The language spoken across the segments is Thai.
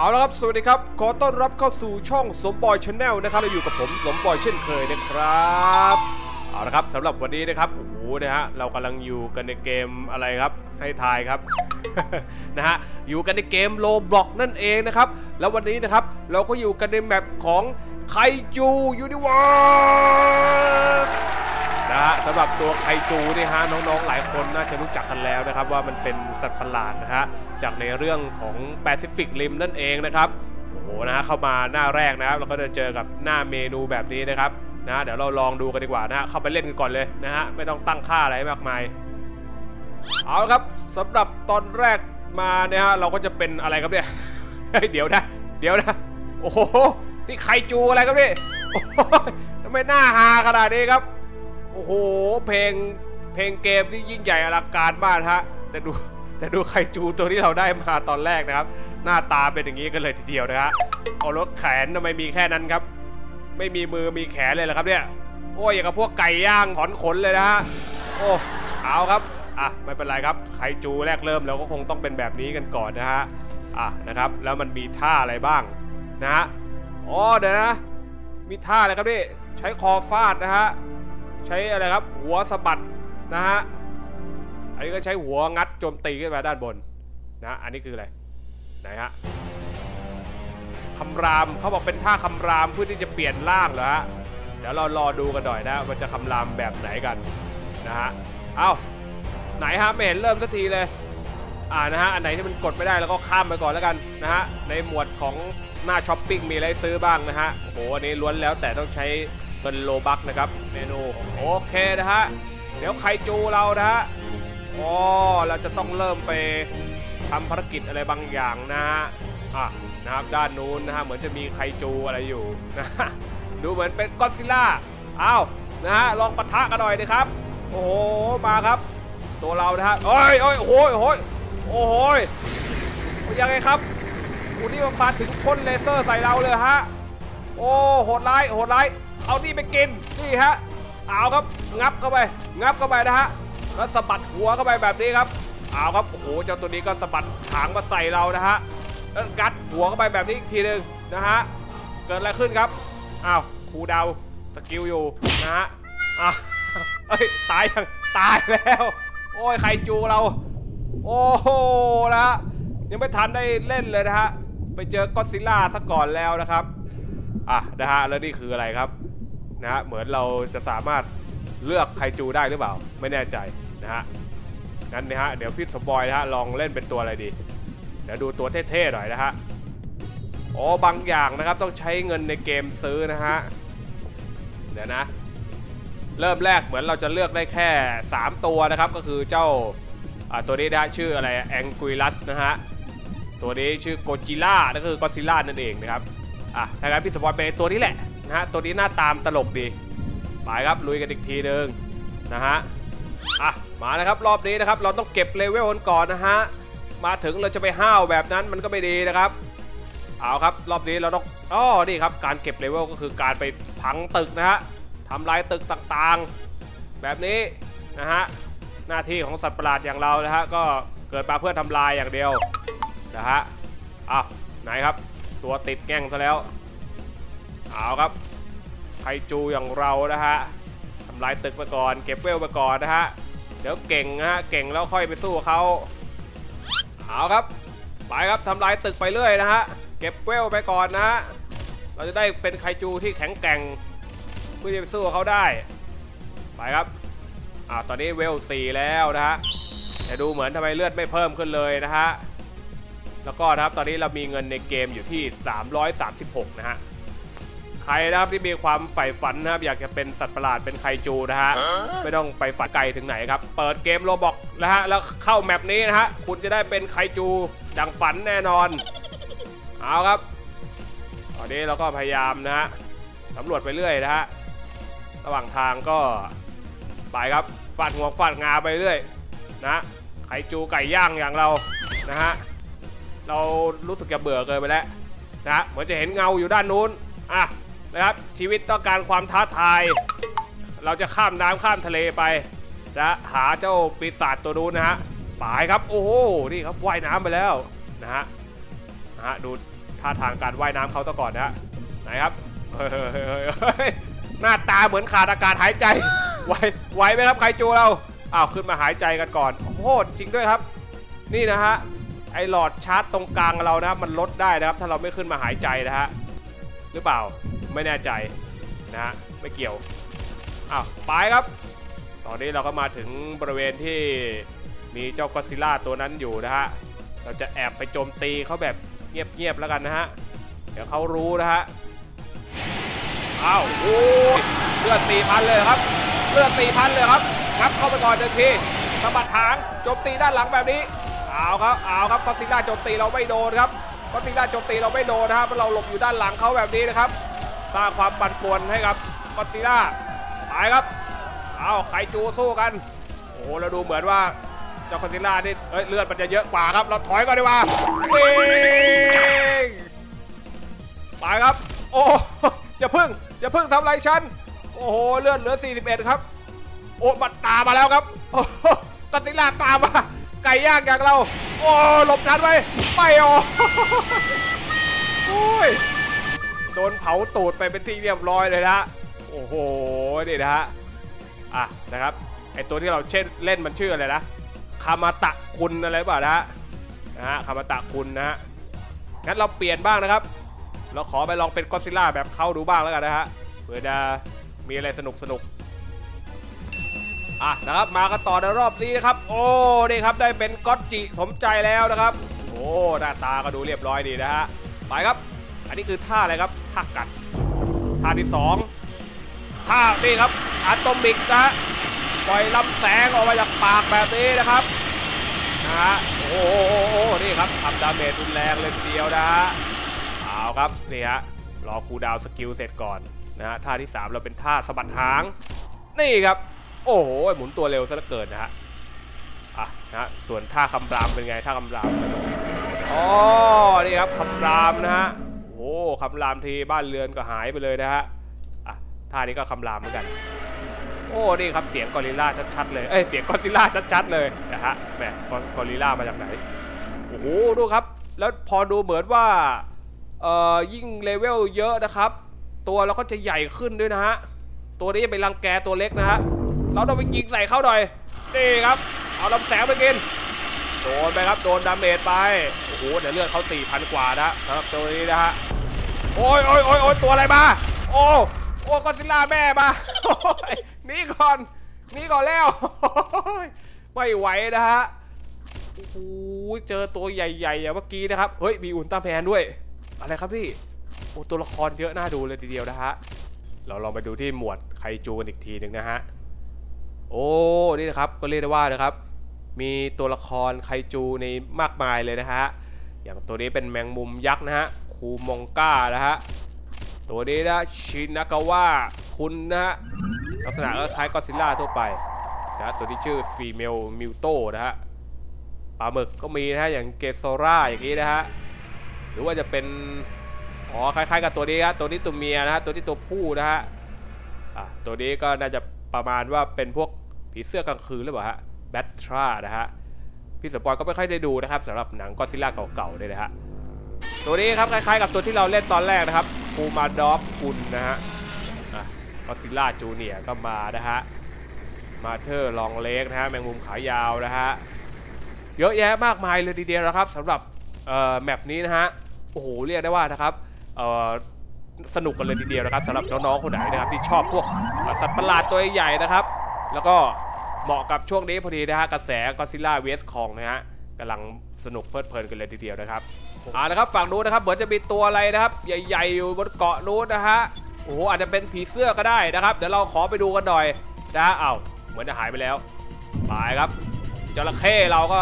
เอาละครับ สวัสดีครับ ขอต้อนรับเข้าสู่ช่องสมบอย Channel นะครับเราอยู่กับผมสมบอยเช่นเคยนะครับ เอาละครับสำหรับวันนี้นะครับโอ้โหนะฮะเรากำลังอยู่กันในเกมอะไรครับ ให้ทายครับนะฮะอยู่กันในเกม Roblox นั่นเองนะครับ แล้ววันนี้นะครับเราก็อยู่กันใน map ของ Kaiju Universe สำหรับตัวไคจูนี่ฮะน้องๆหลายคนน่าจะรู้จักกันแล้วนะครับ ว่ามันเป็นสัตว์ประหลาดนะฮะจากในเรื่องของแปซิฟิกริมนั่นเองนะครับโอ้โหนะฮะเข้ามาหน้าแรกนะครับเราก็จะเจอกับหน้าเมนูแบบนี้นะครับนะเดี๋ยวเราลองดูกันดีกว่านะฮะเข้าไปเล่นกันก่อนเลยนะฮะไม่ต้องตั้งค่าอะไรมากมายเอาครับสำหรับตอนแรกมาเนี่ยฮะเราก็จะเป็นอะไรครับเนี่ยเดี๋ยวนะเดี๋ยวนะโอ้โหนี่ไคจูอะไรครับเนี่โอ้โหทำไมหน้าฮาขนาดนี้ครับ อ้โห เพลงเพลงเกมที่ยิ่งใหญ่อลังการมากนะฮะ แต่ดูแต่ดูไคจูตัวที่เราได้มาตอนแรกนะครับ หน้าตาเป็นอย่างนี้กันเลยทีเดียวนะฮะเอารถแขนทำไมมีแค่นั้นครับ ไม่มีมือมีแขนเลยเหรอครับเนี่ยโอ้ยอย่างกับพวกไก่ย่างถอนขนเลยนะฮะโอ้เอาครับอะไม่เป็นไรครับไคจูแรกเริ่มเราก็คงต้องเป็นแบบนี้กันก่อนนะฮะอะนะครับแล้วมันมีท่าอะไรบ้างนะฮะอ๋อเดี๋ยวนะ มีท่าอะไรครับนี่ใช้คอฟาดนะฮะ ใช้อะไรครับ หัวสะบัดนะฮะอันนี้ก็ใช้หัวงัดโจมตีขึ้นมาด้านบนนะอันนี้คืออะไรไหนฮะคำรามเขาบอกเป็นท่าคำรามเพื่อที่จะเปลี่ยนร่างเหรอฮะเดี๋ยวเรารอดูกันหน่อยนะว่าจะคำรามแบบไหนกันนะฮะเอ้าไหนฮะไม่เห็นเริ่มสักทีเลยอ่านะฮะอันไหนที่มันกดไม่ได้แล้วก็ข้ามไปก่อนแล้วกันนะฮะในหมวดของหน้าช้อปปิ้งมีอะไรซื้อบ้างนะฮะโอ้โหอันนี้ล้วนแล้วแต่ต้องใช้ เป็น Robux นะครับเมนูโอเคนะฮะเดี๋ยวไคจูเรานะฮะอ๋อเราจะต้องเริ่มไปทำภารกิจอะไรบางอย่างนะฮะอะนะครับด้านนู้นนะฮะเหมือนจะมีไคจูอะไรอยู่นะฮะดูเหมือนเป็นก็อดซิลล่าอ้าวนะฮะลองปะทะกันหน่อยดิครับ โอ้โหมาครับ ตัวเรานะฮะโอ้ยโอ้ยโอ้ยโอ้ยโอ้ยยังไงครับอูนี่มันมาถึงพ่นเลเซอร์ใส่เราเลยฮะโอ้โหดร้ายโหดร้าย เอานี่ไปกินนี่ฮะเอาครับงับเข้าไปงับเข้าไปนะฮะแล้วสะบัดหัวเข้าไปแบบนี้ครับเอาครับโอ้โหเจ้าตัวนี้ก็สะบัดหางมาใส่เรานะฮะแล้วกัดหัวเข้าไปแบบนี้อีกทีหนึ่งนะฮะเกิดอะไรขึ้นครับอ้าวครูดาวสกิลอยู่นะฮะอ้าวเอ้ยตายยังตายแล้ว โอ้ยไคจูเรา โอ้โหนะฮะยังไม่ทันได้เล่นเลยนะฮะไปเจอก็อดซิลล่าซะก่อนแล้วนะครับอะนะฮะแล้วนี่คืออะไรครับ นะฮะเหมือนเราจะสามารถเลือกไคจูได้หรือเปล่า ไม่แน่ใจนะฮะงั้นนะฮะเดี๋ยวพี่สมบอยนะฮะลองเล่นเป็นตัวอะไรดีเดี๋ยวดูตัวเท่ๆหน่อยนะฮะอ๋อบางอย่างนะครับต้องใช้เงินในเกมซื้อนะฮะเดี๋ยวนะเริ่มแรกเหมือนเราจะเลือกได้แค่ 3 ตัวนะครับก็คือเจ้าตัวนี้นะชื่ออะไร Anguirus นะฮะตัวนี้ชื่อ Gojira นั่นก็คือกอซิล่านั่นเองนะครับอะถ้างั้นพี่สมบอยเป็นตัวนี้แหละ นะฮะ ตัวนี้หน้าตาตลกดี ไปครับลุยกันอีกทีหนึ่งนะฮะ อะ มานะครับ รอบนี้นะครับ เราต้องเก็บเลเวลกันก่อนนะฮะ มาถึงเราจะไปห้าวแบบนั้นมันก็ไม่ดีนะครับ เอาครับ รอบนี้เราต้องอ๋อนี่ครับ การเก็บเลเวลก็คือการไปพังตึกนะฮะทำลายตึกต่างๆ แบบนี้นะฮะ หน้าที่ของสัตว์ประหลาดอย่างเรานะฮะ ก็เกิดมาเพื่อทำลายอย่างเดียวนะฮะอ้าวไหนครับ ตัวติดแง่งซะแล้ว เอาครับไคจูอย่างเรานะฮะทำลายตึกไปก่อน เก็บเวลไปก่อนนะฮะเดี๋ยวเก่งนะฮะเก่งแล้วค่อยไปสู้เขาเอาครับไปครับทำลายตึกไปเรื่อยนะฮะเก็บเวลไปก่อนนะฮะเราจะได้เป็นไคจูที่แข็งแกร่งเพื่อจะไปสู้เขาได้ ไปครับอ่าตอนนี้เวล4แล้วนะฮะแต่ดูเหมือนทำไมเลือดไม่เพิ่มขึ้นเลยนะฮะแล้วก็นะครับตอนนี้เรามีเงินในเกมอยู่ที่ 336 นะฮะ ใครนะครับที่มีความใฝ่ฝันนะครับอยากจะเป็นสัตว์ประหลาดเป็นไคจูนะฮะไม่ต้องไปฝันไกลถึงไหนครับ เปิดเกมโรบอกนะฮะแล้วเข้าแมปนี้นะฮะคุณจะได้เป็นไคจูดังฝันแน่นอนเอาครับตอนนี้เราก็พยายามนะฮะสำรวจไปเรื่อยนะฮะระหว่างทางก็ไปครับฟาดหัวฟาดงาไปเรื่อยนะไคจูไก่ย่างอย่างเรานะฮะเรารู้สึกจะเบื่อเกินไปแล้วนะฮะเหมือนจะเห็นเงาอยู่ด้านนู้นอะ นะครับ ชีวิตต้องการความท้าทาย เราจะข้ามน้ำข้ามทะเลไปนะหาเจ้าปีศาจตัวนู้นนะฮะไปครับ โอ้โห นี่ครับว่ายน้ำไปแล้วนะฮะนะฮะดูท่าทางการว่ายน้ำเขาตะก่อนนะฮะไหนครับเฮ้ยเฮ้ยเฮ้ยเฮ้ยหน้าตาเหมือนขาดอากาศหายใจไหวไหวไหมครับไคจูเราอ้าวขึ้นมาหายใจกันก่อนโอ้โหจริงด้วยครับ นี่นะฮะไอหลอดชาร์จตรงกลางเรานะมันลดได้นะครับ ถ้าเราไม่ขึ้นมาหายใจนะฮะหรือเปล่า ไม่แน่ใจนะฮะไม่เกี่ยวอ้าวไปครับ ตอนนี้เราก็มาถึงบริเวณที่มีเจ้ากอซิล่าตัวนั้นอยู่นะฮะเราจะแอบไปโจมตีเขาแบบเงียบๆแล้วกันนะฮะเดี๋ยวเขารู้นะฮะอ้าวโอ้เลือดสี่พันเลยครับเลือดสี่พันเลยครับงับเข้าไปก่อนหนึ่งทีสะบัดหางโจมตีด้านหลังแบบนี้เอาครับเอาครับกอซิล่าโจมตีเราไม่โดนครับกอซิล่าโจมตีเราไม่โดนนะครับเพราะเราหลบอยู่ด้านหลังเขาแบบนี้นะครับ สร้างความปั่นป่วนให้กับกอดซิล่าตายครับเอาไคจูสู้กัน โอ้โหเราดูเหมือนว่าเจ้าคอนซิล่านี่เอ้เลือดมันจะเยอะกว่าครับ เราถอยก่อนดีกว่าวิ่งไปครับ โอ้อย่าพึ่งอย่าพึ่งทำไรฉันโอ้โหเลือดเหลือ 41 ครับโอ้มันตามมาแล้วครับโอ้โหกอนซิล่าตามมาไก่ย่างอย่างเรา โอ้หลบทันไว้ไม่โอ้โอ้ย โดนเผาตูดไปเป็นที่เรียบร้อยเลยนะโอ้โหนี่นะฮะอะนะครับไอตัวที่เราเช่นเล่นมันชื่ออะไรนะคามาตะคุณอะไรเปล่านะฮะนะฮะคามาตะคุณนะฮะงั้นเราเปลี่ยนบ้างนะครับ เราขอไปลองเป็นกอซิล่าแบบเข้าดูบ้างแล้วกันนะฮะเผื่อจะมีอะไรสนุกสนุกอะนะครับมากันต่อในรอบนี้นะครับ โอ้นี่ครับได้เป็นก็อตจิสมใจแล้วนะครับ โอ้หน้าตาก็ดูเรียบร้อยดีนะฮะไปครับ อันนี้คือท่าอะไรครับท่ากัดท่าที่สองท่านี่ครับ atomic นะปล่อยลำแสงออกมาจากปากแบบนี้นะครับนะฮะโอ้โหนี่ครับทำ damage รุนแรงเลยทีเดียวนะฮะเอาครับนี่ฮะรอ cooldown skill เสร็จก่อนนะฮะท่าที่ 3 เราเป็นท่าสะบัดหาง นี่ครับ โอ้โหหมุนตัวเร็วซะเหลือเกินนะฮะอะนะฮะส่วนท่าคำรามเป็นไงท่าคำรามอ๋อนี่ครับคำรามนะฮะ โอ้คำรามทีบ้านเรือนก็หายไปเลยนะฮะอะท่านี้ก็คำรามเหมือนกัน โอ้นี่ครับเสียงกอริลลาชัดๆเลยเอ้ยเสียงกอซิลล่าชัดๆเลยนะฮะแหมกอริลลามาจากไหนโอ้โหดูครับ แล้วพอดูเหมือนว่าเอ่อยิ่งเลเวลเยอะนะครับ ตัวเราก็จะใหญ่ขึ้นด้วยนะฮะตัวนี้จะไปรังแกตัวเล็กนะฮะเราต้องไปยิงใส่เขาหน่อยนี่ครับ เอาลำแสงไปกิน โดนไปครับโดน damage ไปโอ้โหเดี๋ยวเลือดเขา4,000 กว่านะสำหรับตัวนี้นะฮะโอ้ยโอ้ยโอ้ยโอ้ยตัวอะไรมาโอ้โอ้กอซิลล่าแม่มาโอ้ยหนีก่อนหนีก่อนแล้วไม่ไหวนะฮะโอ้โหเจอตัวใหญ่ๆอย่างเมื่อกี้นะครับเฮ้ยมีอุลตร้าแมนด้วย อะไรครับพี่โอ้ตัวละครเยอะน่าดูเลยทีเดียวนะฮะเราลองไปดูที่หมวดไคจูกันอีกทีหนึ่งนะฮะโอ้นี่นะครับก็เรียกได้ว่านะครับ มีตัวละครไคจูในมากมายเลยนะฮะ อย่างตัวนี้เป็นแมงมุมยักษ์นะฮะ คูมองก้านะฮะ ตัวนี้นะชินากาวะคุณนะฮะ ลักษณะก็คล้ายกอดซิลล่าทั่วไปนะตัวที่ชื่อฟีเมลมิวโตนะฮะ ปลาหมึกก็มีนะฮะ อย่างเกโซราอย่างนี้นะฮะ หรือว่าจะเป็น อ๋อ คล้ายๆ กับตัวนี้ครับตัวนี้ตัวเมียนะฮะ ตัวนี้ตัวผู้นะฮะ อะ ตัวนี้ก็น่าจะประมาณว่าเป็นพวกผีเสื้อกลางคืนหรือเปล่าฮะ แบททรานะฮะพี่สปอยก็ไม่ค่อยได้ดูนะครับสำหรับหนังกอซิล่าเก่าๆเลยนะฮะตัวนี้ครับคล้ายๆกับตัวที่เราเล่นตอนแรกนะครับปูมาดอฟกุลนะฮะGodzilla Junior ก็มานะฮะ Mother Long Legs นะฮะแมงมุมขายาวนะฮะเยอะแยะมากมายเลยทีเดียวนะครับสำหรับ map นี้นะฮะโอ้โหเรียกได้ว่านะครับสนุกกันเลยทีเดียวนะครับสำหรับน้องๆคนไหนนะครับที่ชอบพวกสัตว์ประหลาดตัวใหญ่นะครับ แล้วก็ เหมาะกับช่วงนี้พอดีนะฮะกระแส Godzilla vs. Kong นะฮะกำลังสนุกเพลิดเพลินกันเลยทีเดียวนะครับอ่านะครับฝั่งนู้นนะครับเหมือนจะมีตัวอะไรนะครับ ใหญ่ๆอยู่บนเกาะนู้นนะฮะโอ้โหอาจจะเป็นผีเสื้อก็ได้นะครับ เดี๋ยวเราขอไปดูกันหน่อยนะฮะอ้าวเหมือนจะหายไปแล้วไปครับจระเข้เราก็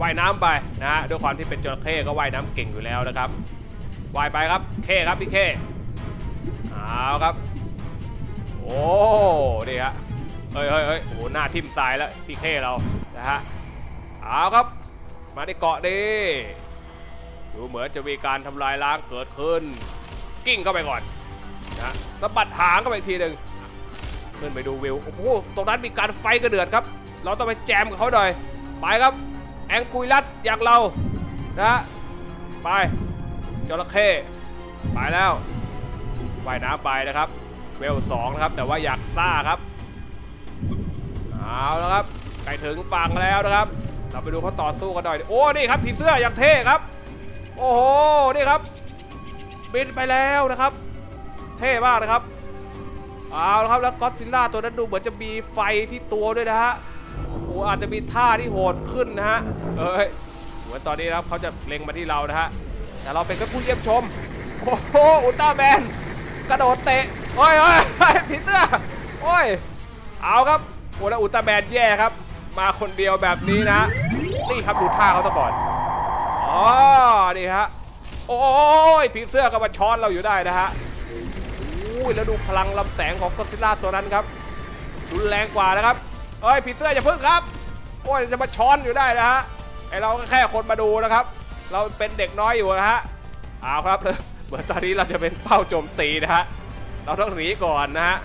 ว่ายน้ำไปนะฮะด้วยความที่เป็นจระเข้ก็ว่ายน้ำเก่งอยู่แล้วนะครับว่ายไปครับเข้ครับพี่เข้เอาครับ โอ้นี่ฮะ เฮ้ยเฮ้ยเฮ้ยโอ้โหหน้าทิ่มทรายแล้วพี่เข้เรานะฮะเอาครับมาที่เกาะดีดูเหมือนจะมีการทำลายล้างเกิดขึ้น กิ้งเข้าไปก่อนนะสะบัดหางเข้าไปอีกทีหนึ่งขึ้นไปดูวิวโอ้โหตรงนั้นมีการไฟกระเดือดครับ เราต้องไปแจมกับเขาหน่อยไปครับแองกุยลัสอย่างเรานะไปจระเข้ไปแล้วว่ายน้ำไปนะครับเวลสองนะครับแต่ว่าอยากซ่าครับ เอาแล้วครับใกล้ถึงฝั่งแล้วนะครับ เราไปดูเขาต่อสู้กันหน่อย โอ้ นี่ครับผีเสื้ออย่างเท่ครับ โอ้โห นี่ครับ บินไปแล้วนะครับ เท่มากนะครับ เอาละครับ แล้วก็ซิลล่าตัวนั้นดูเหมือนจะมีไฟที่ตัวด้วยนะฮะ โอ้อาจจะมีท่าที่โหดขึ้นนะฮะ เอ้ย เหมือนตอนนี้นะครับเขาจะเล็งมาที่เรานะฮะ แต่เราเป็นแค่ผู้เยี่ยมชม โอ้โห อุลตร้าแมน กระโดดเตะ โอ้ยโอ้ยโอ้ยผีเสื้อ โอ้ย เอาครับ โอ้แล้วอุลตร้าแมนแย่ครับ มาคนเดียวแบบนี้นะ นี่ครับดูท่าเขาซะก่อนอ๋อนี่ฮะโอ้ยผีเสื้อก็มาช้อนเราอยู่ได้นะฮะอุ้ยแล้วดูพลังลำแสงของก็อดซิลล่าตัวนั้นครับรุนแรงกว่านะครับเอ้ยผีเสื้ออย่าพึ่งครับโอ้ยจะมาช้อนอยู่ได้นะฮะไอเราก็แค่คนมาดูนะครับ เราเป็นเด็กน้อยอยู่นะฮะเอาครับเหมือนตอนนี้เราจะเป็นเป้าโจมตีนะฮะเราต้องหนีก่อนนะฮะ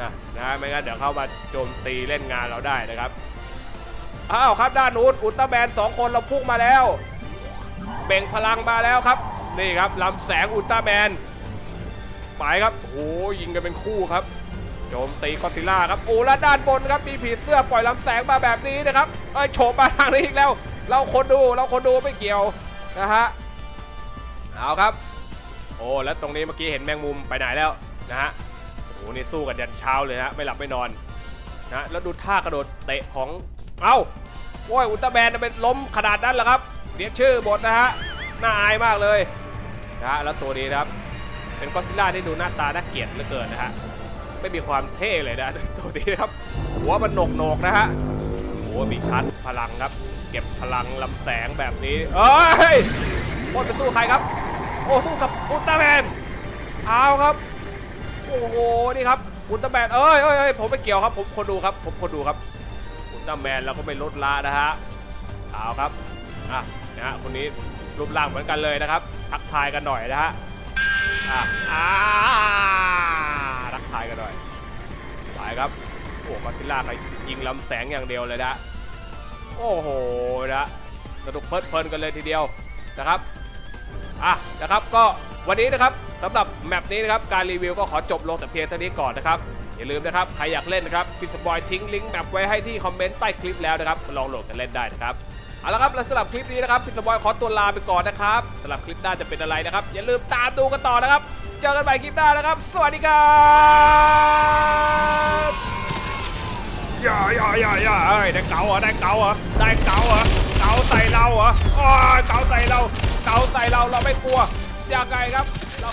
อะนะฮะไม่งั้นเดี๋ยวเข้ามาโจมตีเล่นงานเราได้นะครับอ้าวครับด้านนู้นอุลตร้าแมนสองคนเราพุ่งมาแล้วเบ่งพลังมาแล้วครับ นี่ครับลำแสงอุลตร้าแมนไปครับโอ้โหยิงกันเป็นคู่ครับ โจมตีกอดซิลล่าครับโอ้และด้านบนครับมีผีเสื้อปล่อยลำแสงมาแบบนี้นะครับเอ้ยโฉบมาทางนี้อีกแล้ว เราคนดูเราคนดูไม่เกี่ยวนะฮะเอาครับ โอ้แล้วตรงนี้เมื่อกี้เห็นแมงมุมไปไหนแล้วนะฮะ โอ้โหนี่สู้กันยันเช้าเลยฮะไม่หลับไม่นอนนะแล้วดูท่ากระโดดเตะของเอ้าโอ้ยอุลตร้าแมนจะเป็นล้มขนาดนั้นเหรอครับเรียกชื่อบทนะฮะน่าอายมากเลยนะฮะแล้วตัวนี้นะครับ เป็นก็อดซิล่าที่ดูหน้าตาน่าเกลียดเหลือเกินนะฮะไม่มีความเท่เลยนะตัวนี้นะครับ หัวมันโหนกหนกๆนะฮะโอ้มีชาร์จพลังครับ เก็บพลังลำแสงแบบนี้เอ้ยโคตรไปสู้ใครครับ โอ้สู้กับอุลตร้าแมนเอาครับ โอ้โหนี่ครับอุลตร้าแมนเอ้ยเอ้ยอยผมไม่เกี่ยวครับ ผมคนดูครับ ผมคนดูครับอุลตร้าแมนเราก็ไม่ลดละนะฮะเอาครับอะนะฮะคนนี้รูปร่างเหมือนกันเลยนะครับ ทักทายกันหน่อยนะฮะอะอ่าทักทายกันหน่อยไปครับโอ้กอดซิลล่าใครยิงลำแสงอย่างเดียวเลยนะโอ้โหนะสนุกเพลิดเพลินกันเลยทีเดียวนะครับอะนะครับก็วันนี้นะครับ สำหรับแมปนี้นะครับการรีวิวก็ขอจบลงแต่เพียงเท่านี้ก่อนนะครับอย่าลืมนะครับใครอยากเล่นนะครับพิสบอยทิ้งลิงก์แมปไว้ให้ที่คอมเมนต์ใต้คลิปแล้วนะครับมาลองโหลดกันเล่นได้นะครับเอาละครับและสำหรับคลิปนี้นะครับพิสบอยขอตัวลาไปก่อนนะครับสำหรับคลิปหน้าจะเป็นอะไรนะครับ อย่าลืมตามดูกันต่อนะครับ เจอกันใหม่คลิปหน้านะครับ สวัสดีครับอย่าอย่าอย่าอย่าเอ้ยได้เก๋าเหรอได้เก๋าเหรอได้เก๋าเหรอเก๋าใส่เราเหรอโอ้ยเก๋าใส่เราเก๋าใส่เราเราไม่กลัว ยังไงครับเรา